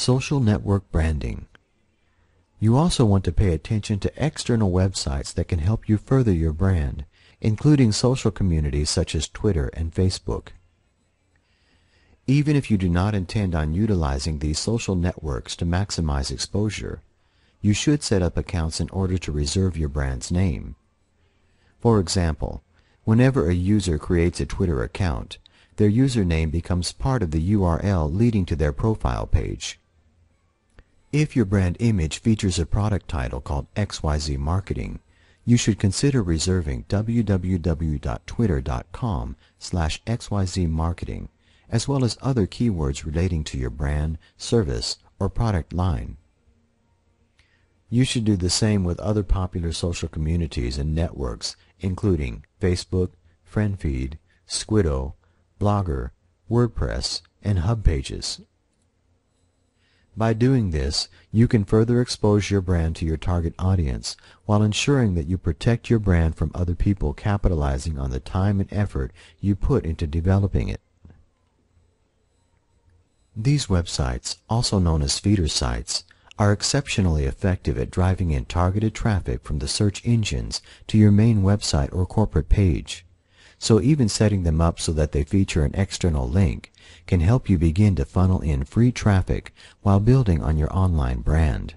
Social network branding. You also want to pay attention to external websites that can help you further your brand, including social communities such as Twitter and Facebook. Even if you do not intend on utilizing these social networks to maximize exposure, you should set up accounts in order to reserve your brand's name. For example, whenever a user creates a Twitter account, their username becomes part of the URL leading to their profile page. If your brand image features a product title called XYZ Marketing, you should consider reserving www.twitter.com slash xyzmarketing as well as other keywords relating to your brand, service, or product line. You should do the same with other popular social communities and networks, including Facebook, FriendFeed, Squidoo, Blogger, WordPress, and Hub Pages. By doing this, you can further expose your brand to your target audience while ensuring that you protect your brand from other people capitalizing on the time and effort you put into developing it. These websites, also known as feeder sites, are exceptionally effective at driving in targeted traffic from the search engines to your main website or corporate page. So even setting them up so that they feature an external link can help you begin to funnel in free traffic while building on your online brand.